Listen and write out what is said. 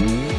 mm mm-hmm. you.